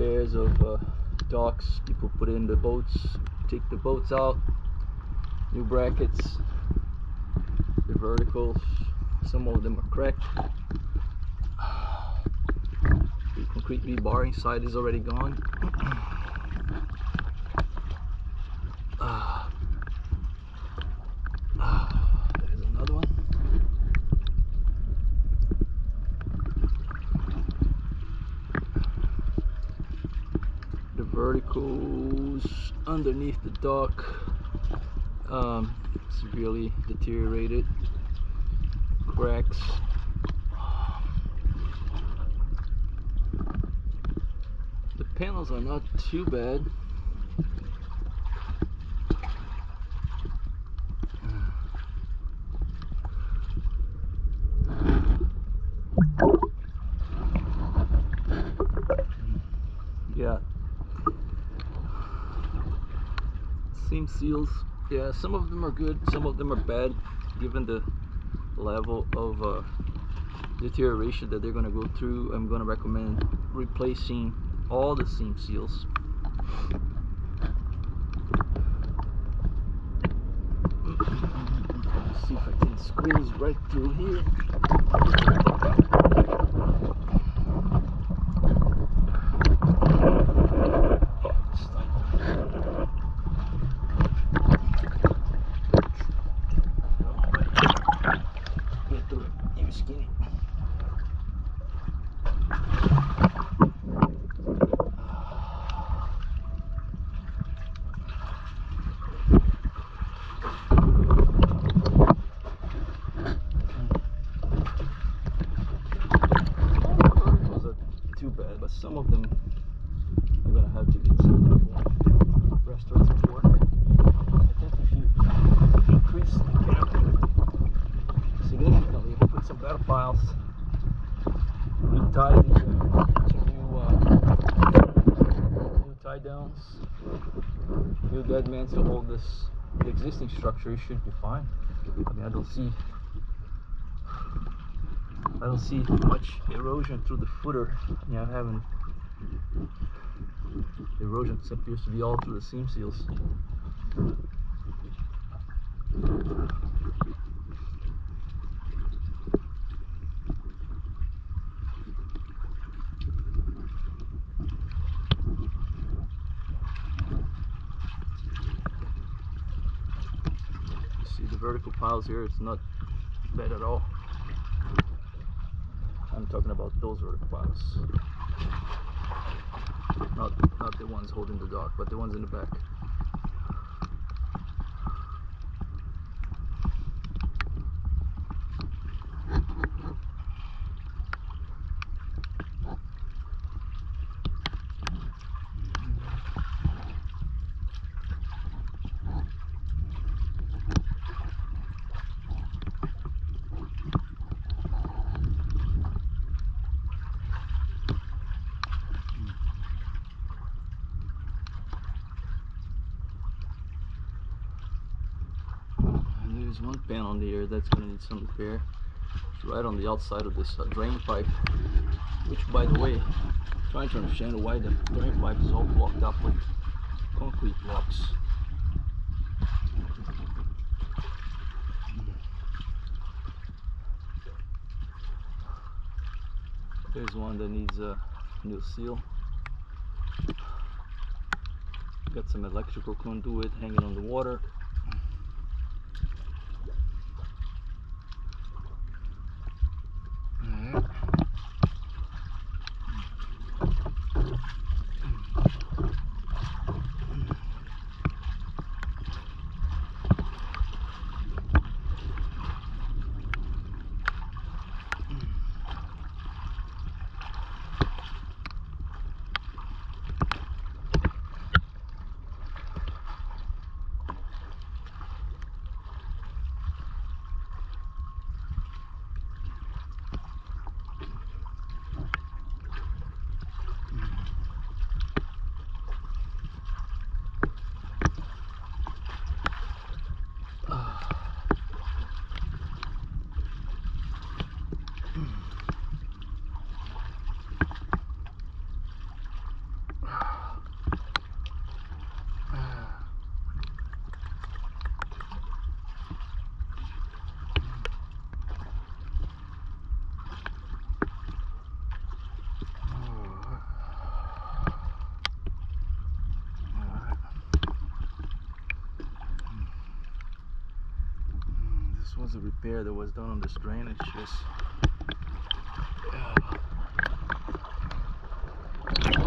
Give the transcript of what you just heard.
repairs of uh, docks. People put in the boats, take the boats out, new brackets, the verticals. Some of them are cracked. The concrete rebar inside is already gone. Ah. Ah, there's another one. The verticals underneath the dock um, severely deteriorated. Cracks. The panels are not too bad. Yeah. Seam seals. Yeah, some of them are good, some of them are bad, given the level of uh, deterioration that they're gonna go through. I'm gonna recommend replacing all the seam seals. See if I can squeeze right through here. Oh, it's tight. Get through but some of them I'm gonna have to get some people restorative work. I think if you increase the cap significantly, retie the uh, some new uh, new tie downs, new dead man to hold this the existing structure, it should be fine. I mean, I don't see I don't see much erosion through the footer. Yeah, I haven't. The erosion appears to be all through the seam seals. See the vertical piles here, it's not bad at all. I'm talking about those vertical piles. Not not the ones holding the dock, but the ones in the back. There's one panel here that's gonna need some repair. It's right on the outside of this uh, drain pipe, which by the way, trying to understand why the drain pipe is all blocked up with concrete blocks. There's one that needs a new seal. Got some electrical conduit hanging on the water. was a repair that was done on this drainage just yeah.